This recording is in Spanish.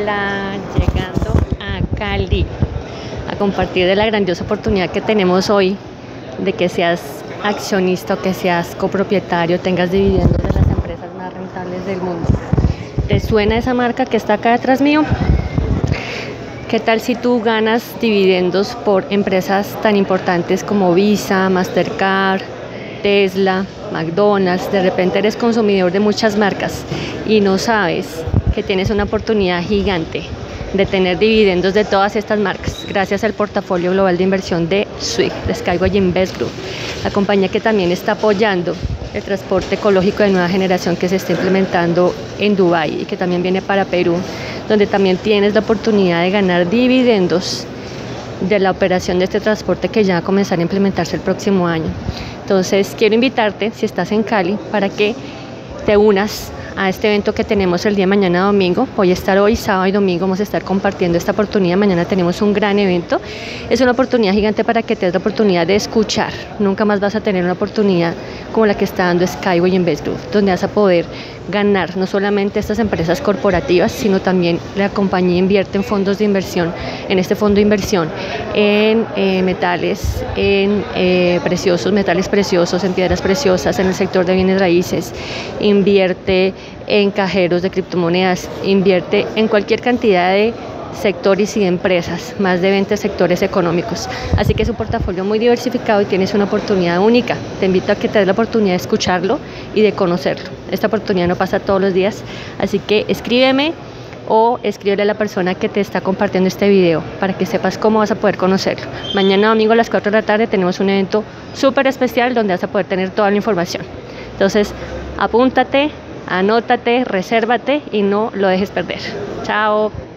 Hola, llegando a Cali a compartir de la grandiosa oportunidad que tenemos hoy de que seas accionista que seas copropietario, tengas dividendos de las empresas más rentables del mundo. ¿Te suena esa marca que está acá detrás mío? ¿Qué tal si tú ganas dividendos por empresas tan importantes como Visa, Mastercard, Tesla, McDonald's? De repente eres consumidor de muchas marcas y no sabes que tienes una oportunidad gigante de tener dividendos de todas estas marcas, gracias al portafolio global de inversión de SWIFT, de Skyway Invest Group, la compañía que también está apoyando el transporte ecológico de nueva generación que se está implementando en Dubái y que también viene para Perú, donde también tienes la oportunidad de ganar dividendos de la operación de este transporte que ya va a comenzar a implementarse el próximo año. Entonces, quiero invitarte, si estás en Cali, para que te unas a este evento que tenemos el día de mañana domingo. Voy a estar hoy, sábado y domingo, vamos a estar compartiendo esta oportunidad. Mañana tenemos un gran evento. Es una oportunidad gigante para que te des la oportunidad de escuchar. Nunca más vas a tener una oportunidad como la que está dando Skyway Invest Group, donde vas a poder ganar no solamente estas empresas corporativas, sino también la compañía invierte en fondos de inversión, en este fondo de inversión, en eh, metales, en eh, preciosos, metales preciosos, en piedras preciosas, en el sector de bienes raíces, invierte en cajeros de criptomonedas, invierte en cualquier cantidad de sectores y empresas, más de 20 sectores económicos. Así que es un portafolio muy diversificado y tienes una oportunidad única. Te invito a que te des la oportunidad de escucharlo y de conocerlo. Esta oportunidad no pasa todos los días, así que escríbeme o escríbele a la persona que te está compartiendo este video para que sepas cómo vas a poder conocerlo. Mañana domingo a las 4 de la tarde tenemos un evento súper especial donde vas a poder tener toda la información. Entonces, apúntate, anótate, resérvate y no lo dejes perder. Chao.